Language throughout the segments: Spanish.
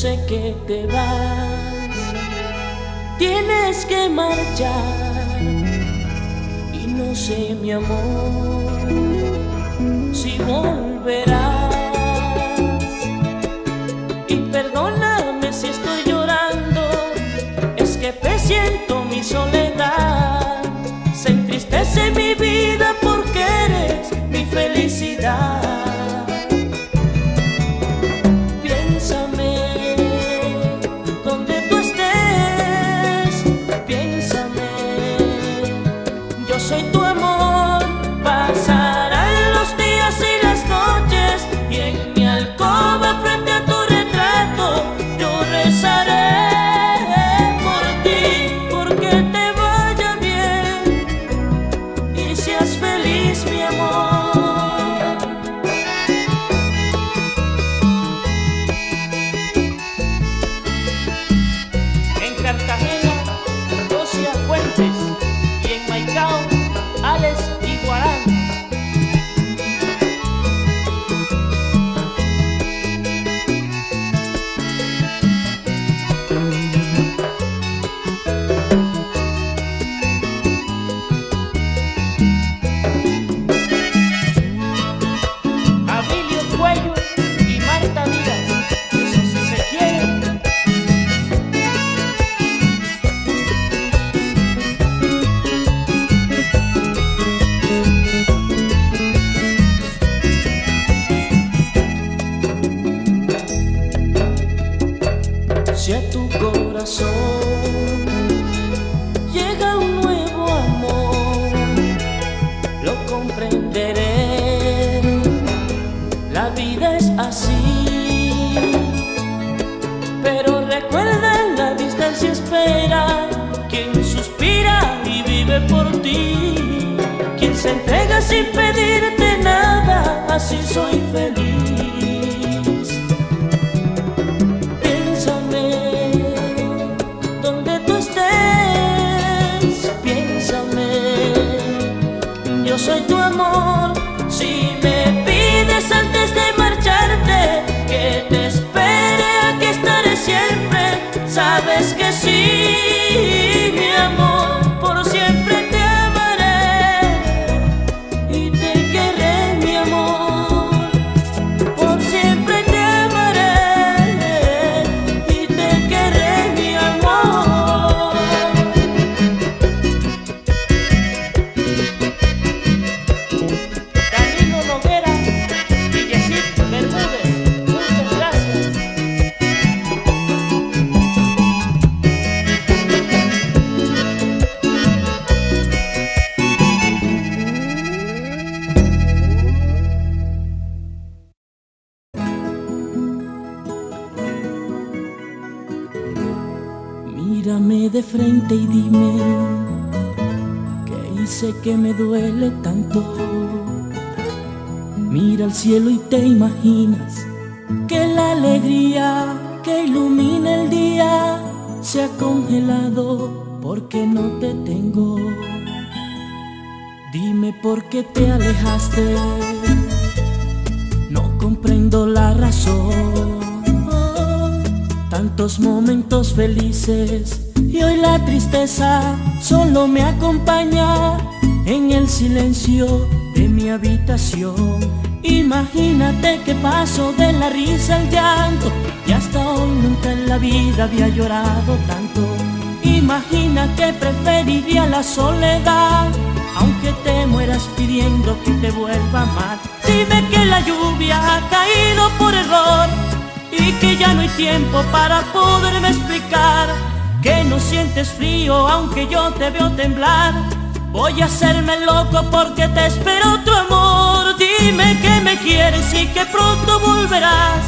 Sé que te vas, tienes que marchar y no sé mi amor si volverás. Y perdóname si estoy llorando, es que presiento mi soledad, se entristece mi vida porque eres mi felicidad. Quien se entrega sin pedirte nada, así soy feliz. Piénsame donde tú estés, piénsame, yo soy tu amor. Si me pides antes de marcharte que te espere, aquí estaré siempre. Sabes que sí, De la risa al llanto y hasta hoy nunca en la vida había llorado tanto. Imagina que preferiría la soledad, aunque te mueras pidiendo que te vuelva a amar. Dime que la lluvia ha caído por error y que ya no hay tiempo para poderme explicar que no sientes frío aunque yo te veo temblar. Voy a hacerme loco porque te espero y que pronto volverás.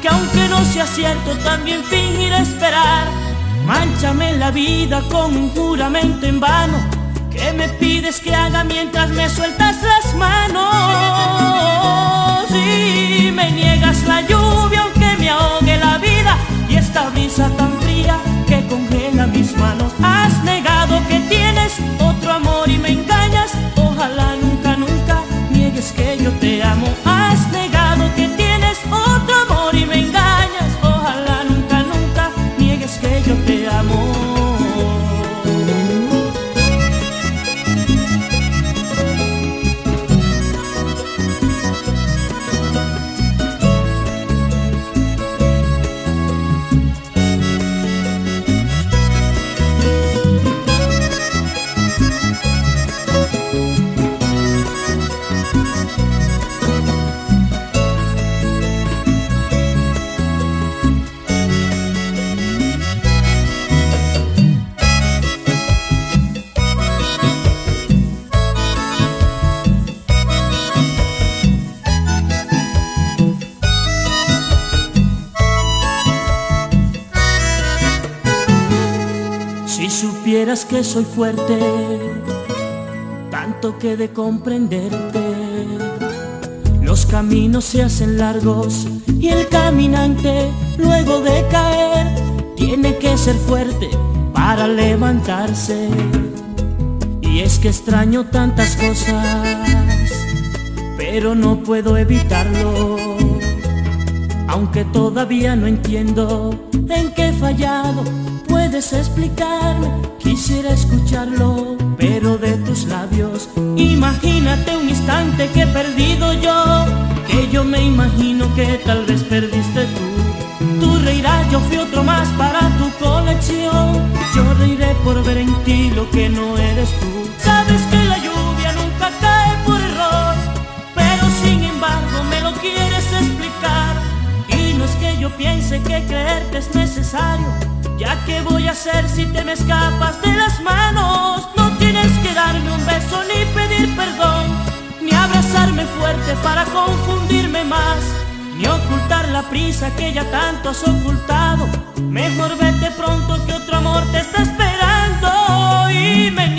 Que aunque no sea cierto, también fingiré esperar. Manchame la vida con un juramento en vano. Que me pides que haga mientras me sueltas las manos. Y me niegas la lluvia aunque me ahogue la vida. Y esta brisa tan fría que congela mis manos. Has negado que tienes otro amor y me engañas. Ojalá niegues que yo te amo. Has negado que soy fuerte, tanto que de comprenderte. Los caminos se hacen largos y el caminante, luego de caer, tiene que ser fuerte para levantarse. Y es que extraño tantas cosas, pero no puedo evitarlo. Aunque todavía no entiendo en qué he fallado, puedes quisiera escucharlo, pero de tus labios. Imagínate un instante que he perdido yo, que yo me imagino que tal vez perdiste tú. Tú reirás, yo fui otro más para tu colección. Yo reiré por ver en ti lo que no eres tú. Yo piense que creerte es necesario, ya que voy a hacer si te me escapas de las manos. No tienes que darme un beso ni pedir perdón, ni abrazarme fuerte para confundirme más, ni ocultar la prisa que ya tanto has ocultado. Mejor vete pronto que otro amor te está esperando y me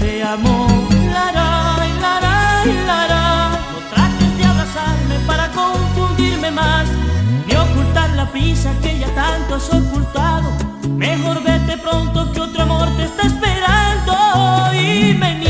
te amo. Lara, lara, lara. No trates de abrazarme para confundirme más, ni ocultar la prisa que ya tanto has ocultado. Mejor vete pronto que otro amor te está esperando y me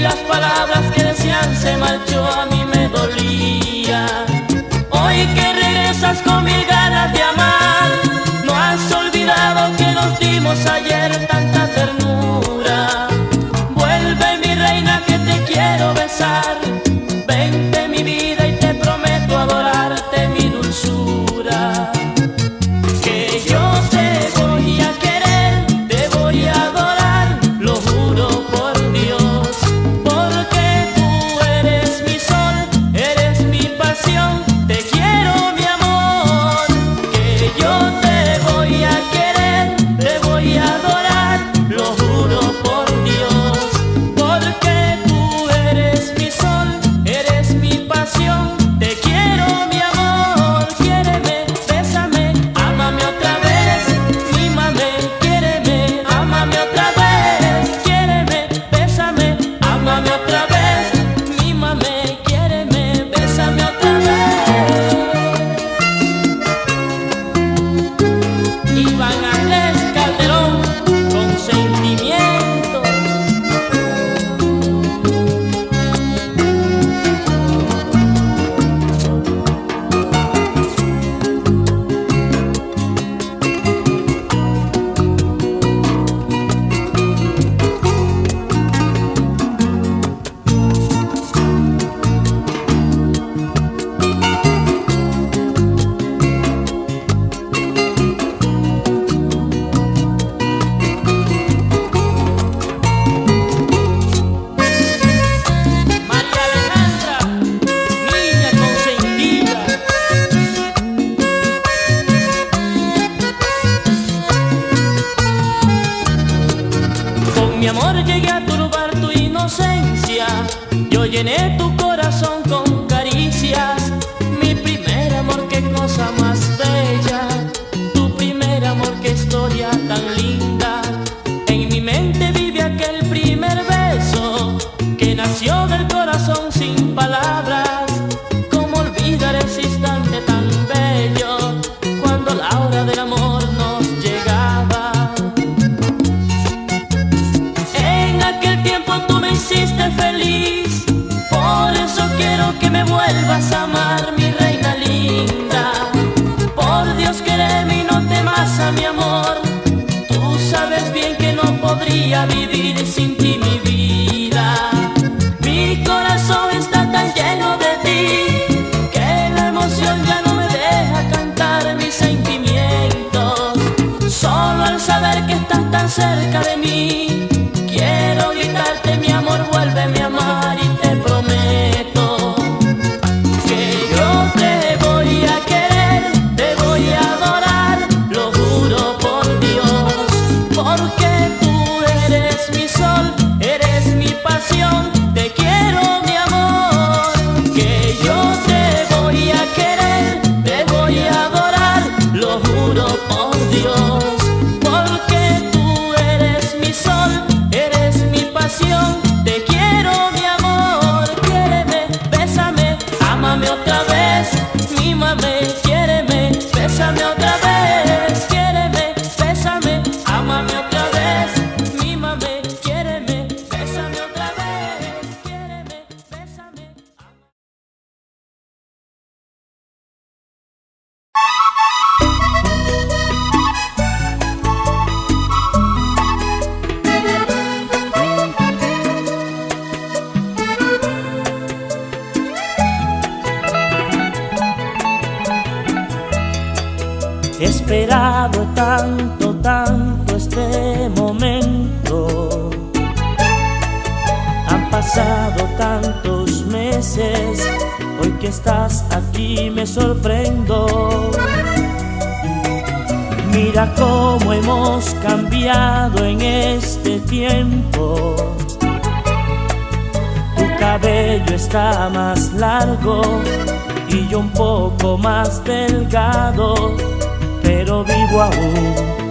las palabras que decían se marchó a mí me dolía. Hoy que regresas con mil ganas de amar, no has olvidado que nos dimos ayer tanta ternura. Vuelve mi reina que te quiero besar, vente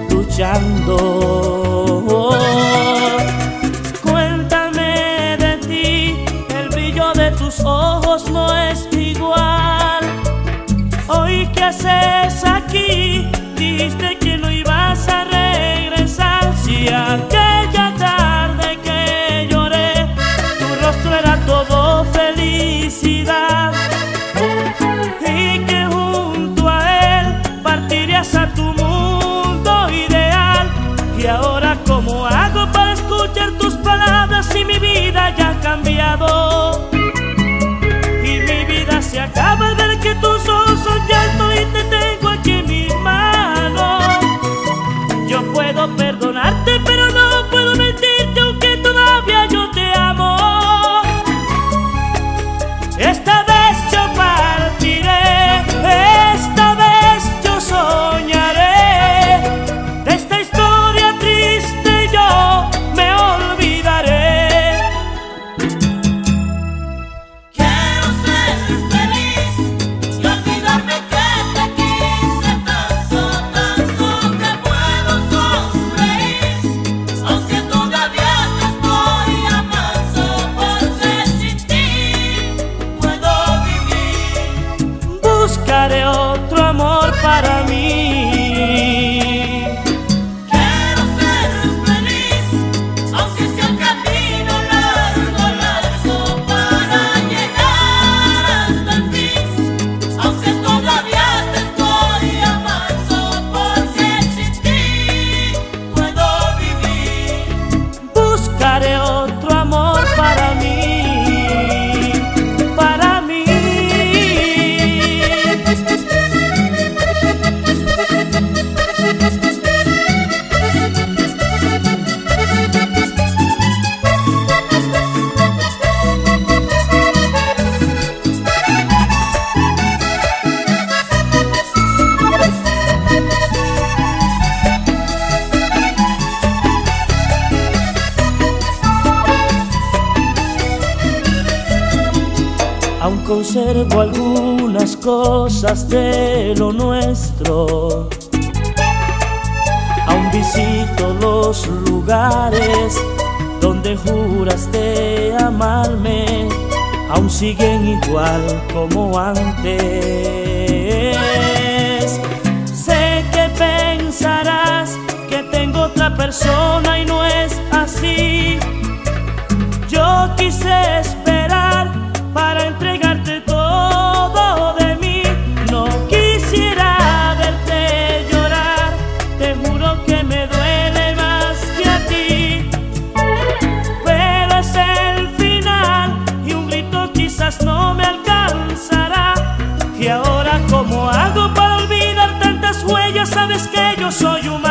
luchando. Cuéntame de ti, el brillo de tus ojos no es igual. Hoy que haces aquí, dijiste que no ibas a regresar si aquel Aún conservo algunas cosas de lo nuestro. Aún visito los lugares donde juraste amarme. Aún siguen igual como antes. Sé que pensarás que tengo otra persona y no es así. Yo quise esperar para entender yo soy humano.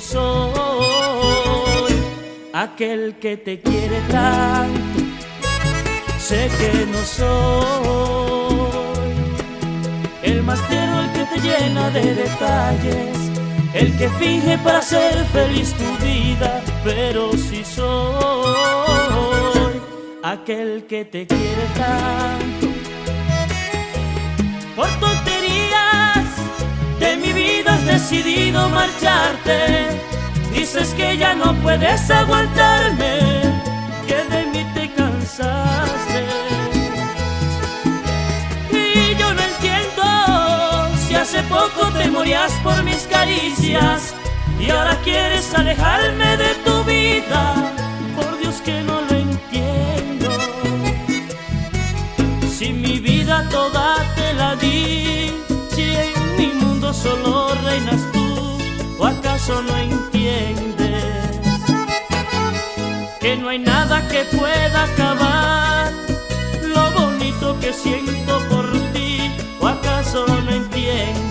Soy aquel que te quiere tanto, sé que no soy el más tierno, el que te llena de detalles, el que finge para ser feliz tu vida, pero si soy aquel que te quiere tanto. Por tonterías de mi vida has decidido marcharte. Dices que ya no puedes aguantarme, que de mí te cansaste. Y yo no entiendo si hace poco te morías por mis caricias y ahora quieres alejarme de tu vida. Por Dios que no lo entiendo. Si mi vida toda te la di, solo reinas tú, o acaso no entiendes que no hay nada que pueda acabar lo bonito que siento por ti, o acaso no entiendes.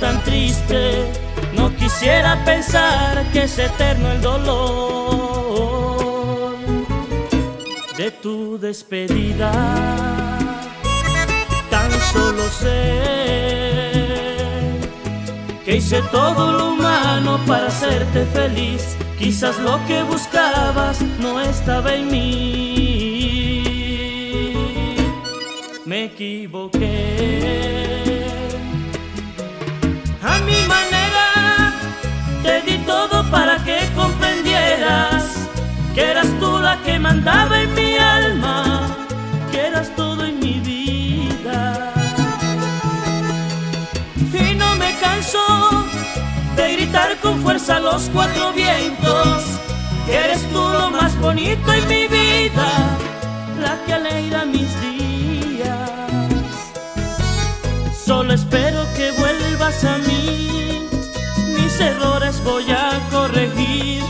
Tan triste. No quisiera pensar que es eterno el dolor de tu despedida. Tan solo sé que hice todo lo humano para hacerte feliz. Quizás lo que buscabas no estaba en mí. Me equivoqué. Mi manera te di todo para que comprendieras que eras tú la que mandaba en mi alma, que eras todo en mi vida. Y no me canso de gritar con fuerza a los cuatro vientos que eres tú lo más bonito en mi vida, la que alegra mis errores voy a corregir,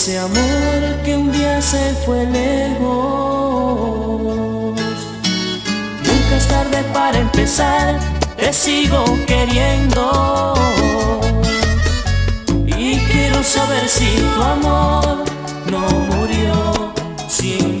ese amor que un día se fue lejos. Nunca es tarde para empezar, te sigo queriendo. Y quiero saber si tu amor no murió sin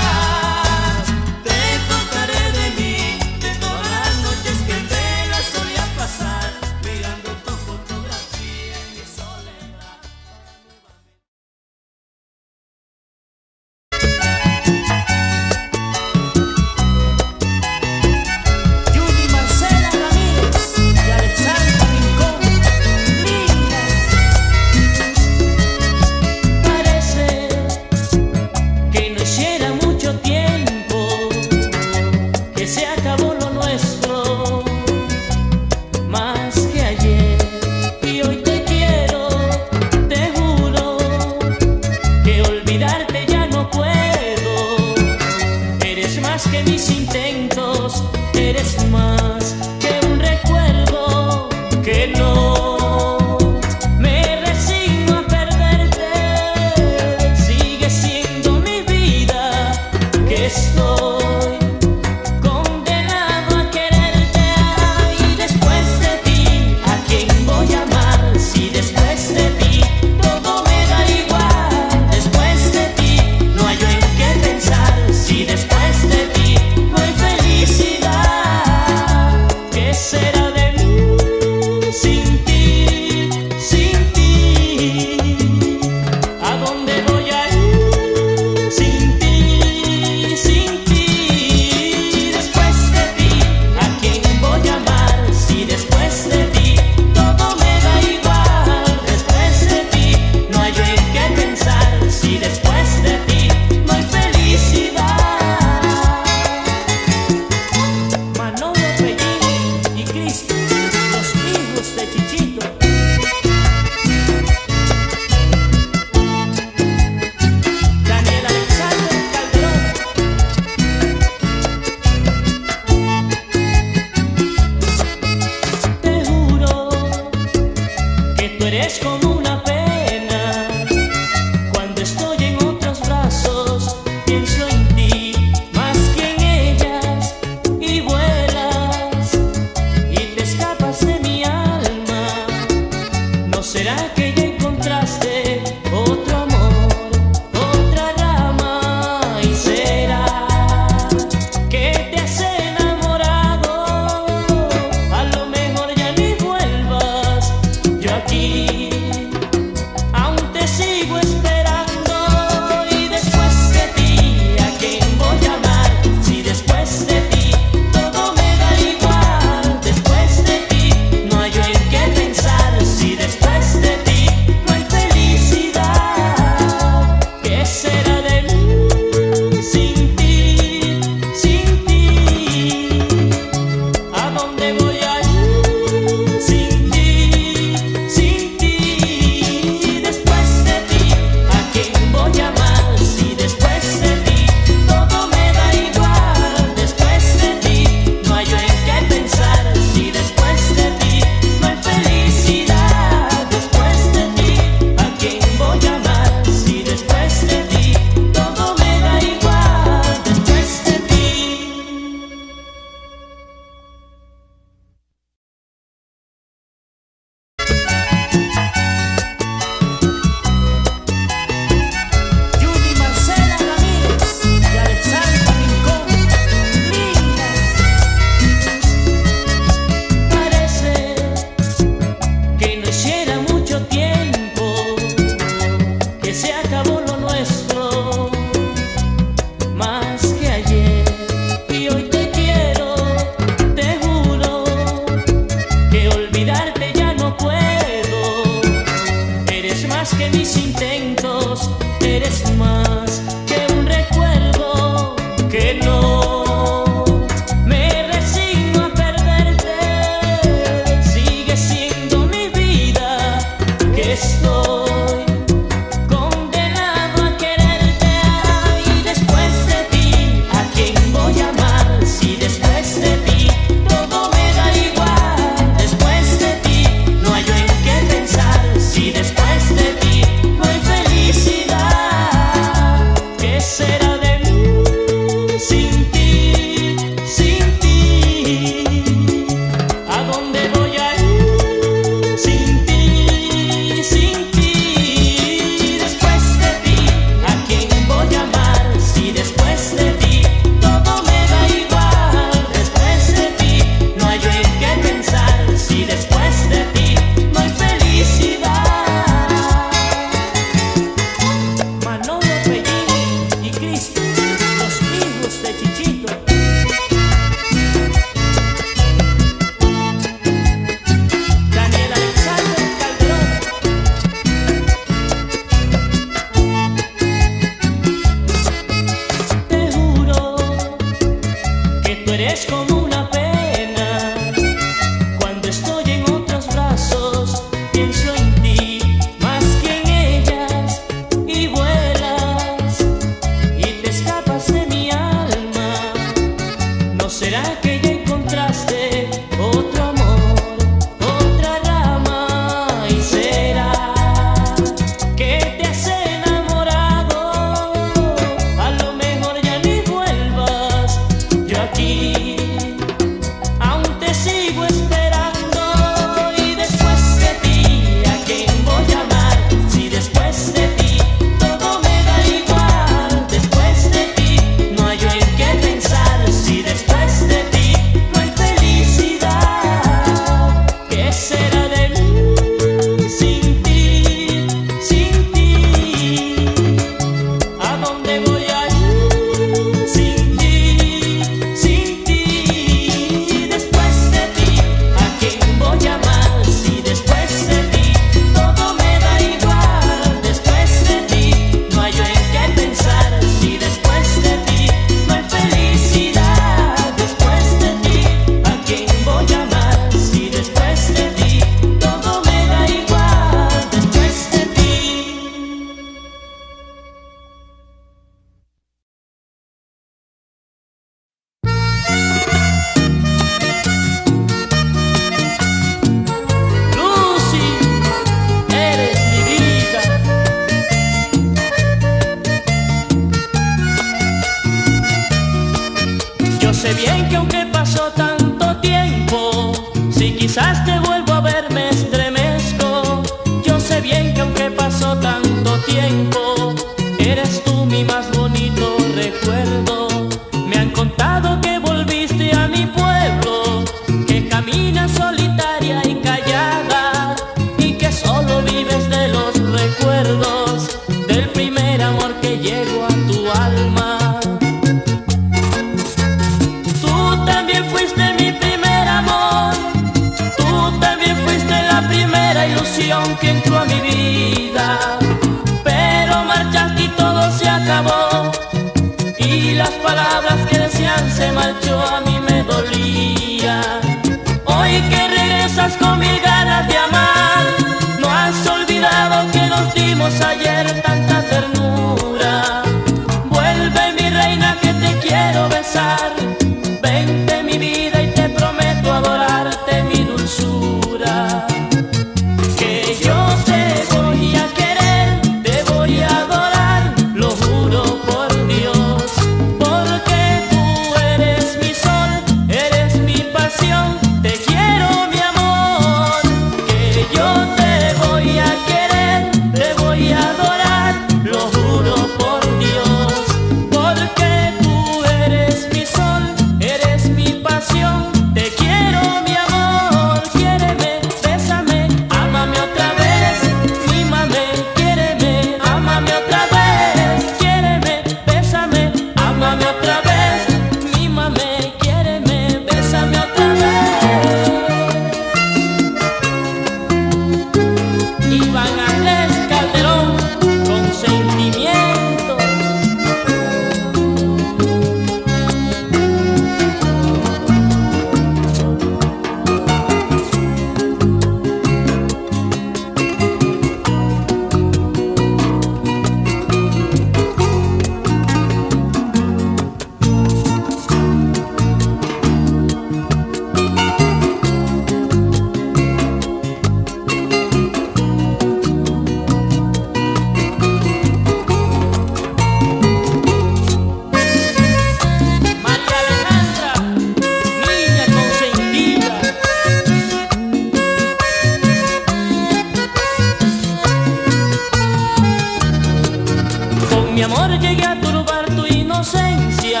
mi amor llegué a turbar tu inocencia,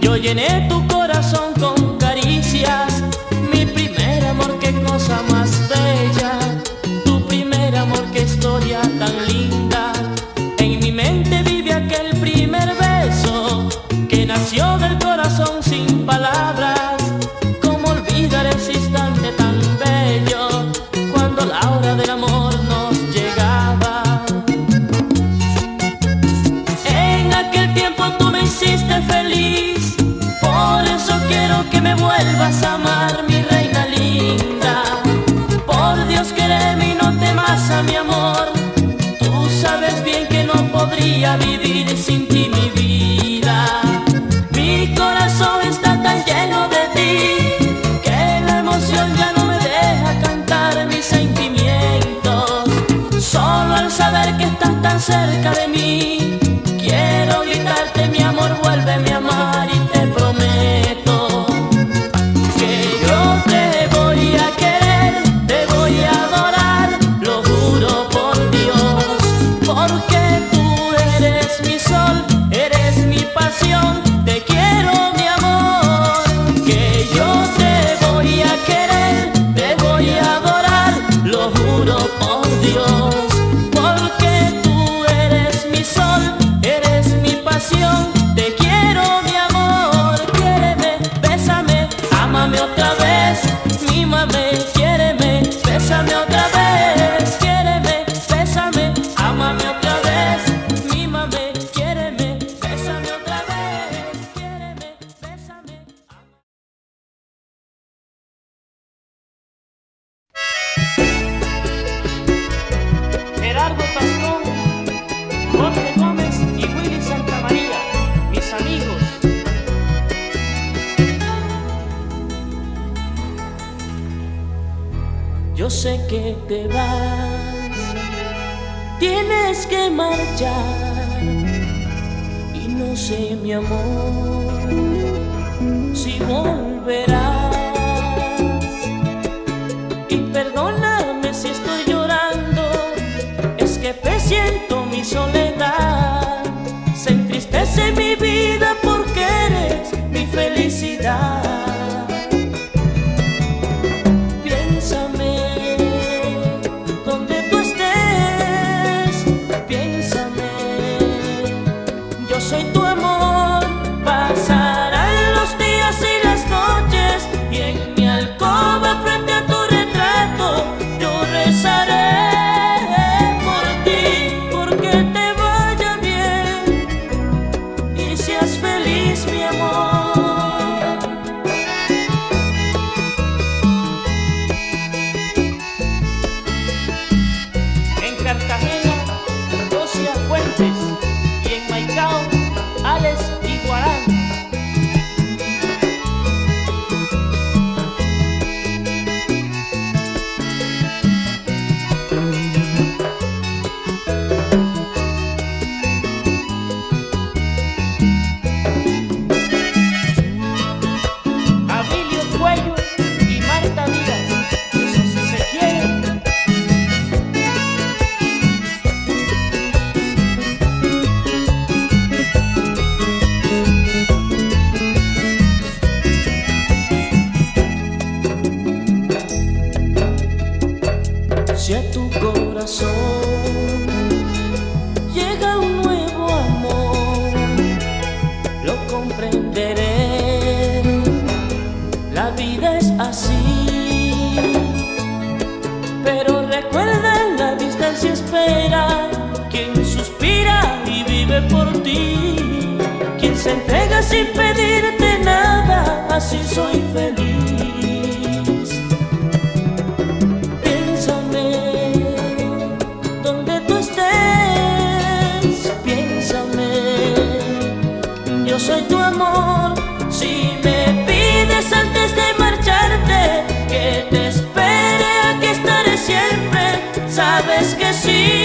yo llené tu corazón con caricias, mi primer amor qué cosa más bella, tu primer amor qué historia tan linda, en mi mente vive aquel primer beso que nació del corazón sin palabras. vuelvas a amar, mi reina linda. Por Dios quereme y no temas a mi amor. Tú sabes bien que no podría vivir sin ti mi vida. Mi corazón está tan lleno de ti que la emoción ya no me deja cantar mis sentimientos. Solo al saber que estás tan cerca de mí. Si volverás. Sabes que sí,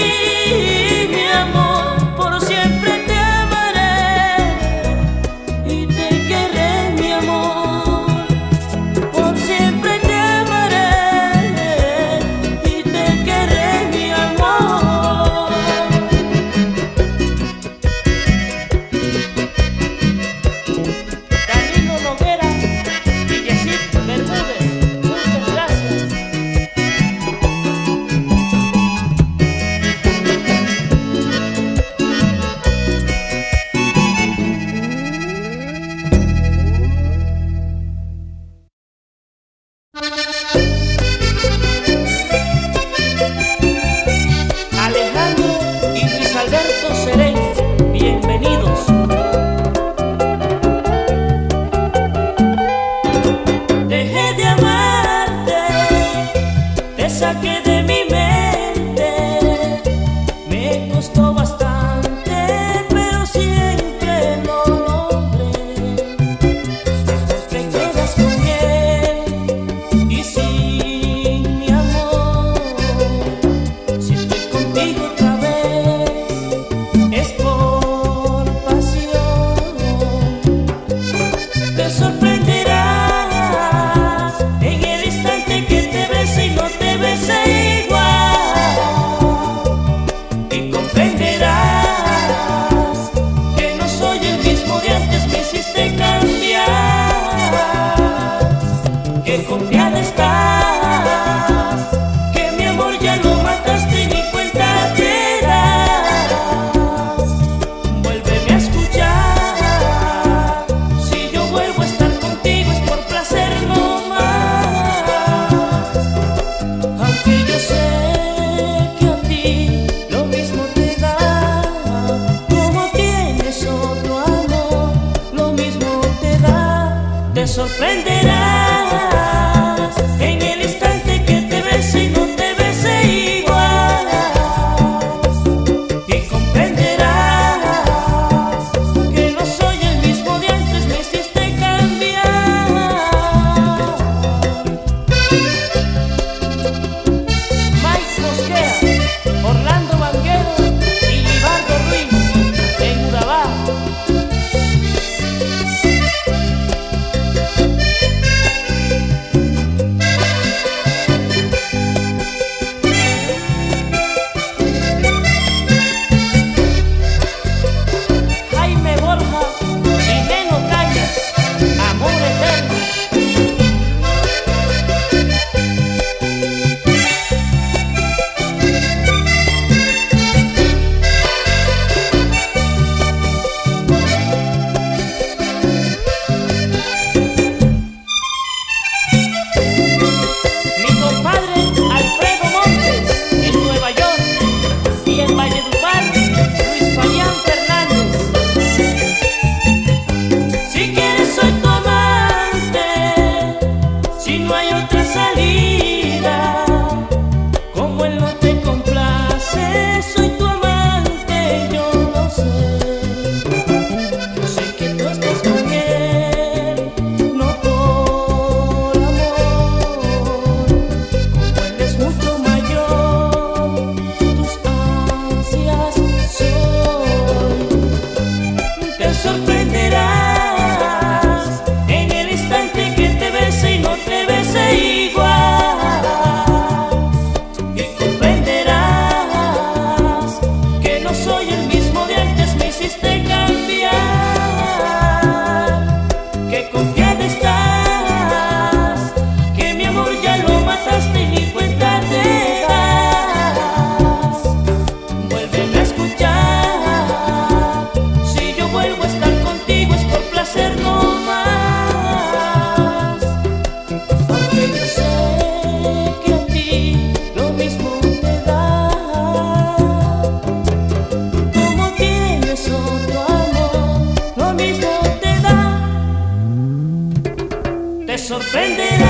sorprenderá.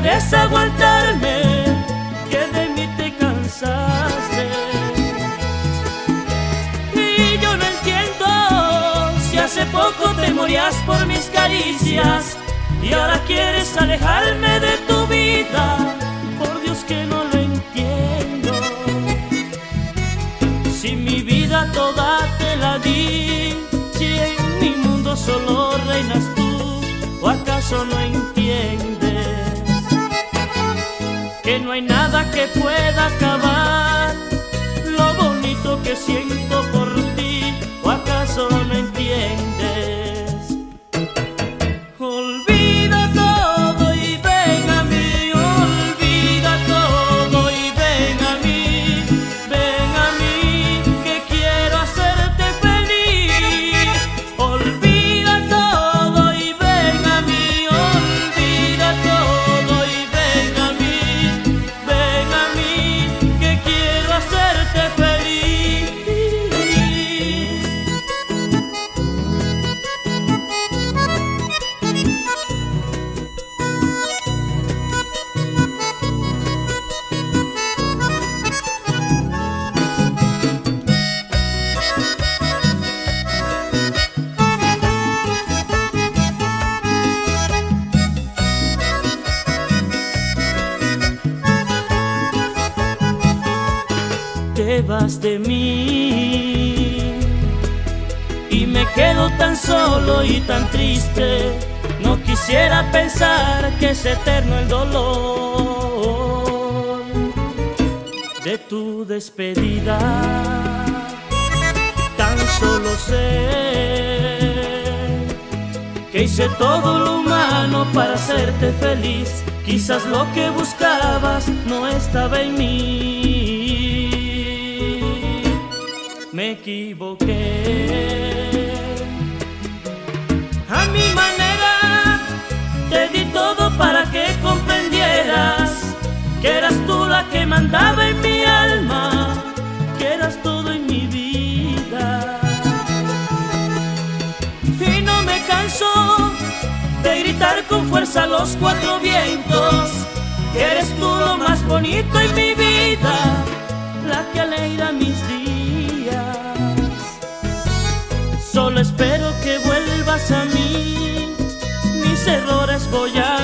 puedes aguantarme, que de mí te cansaste. Y yo no entiendo si hace poco te morías por mis caricias y ahora quieres alejarme de tu vida. Por Dios que no lo entiendo. Si mi vida toda te la di, si en mi mundo solo reinas tú, o acaso no hay nada que pueda acabar. Lo bonito que siento hacerte feliz. Quizás lo que buscabas no estaba en mí. Me equivoqué. A mi manera te di todo para que comprendieras que eras tú la que mandaba en mí. con fuerza los cuatro vientos, que eres tú lo más bonito en mi vida, la que alegra mis días. Solo espero que vuelvas a mí, mis errores voy a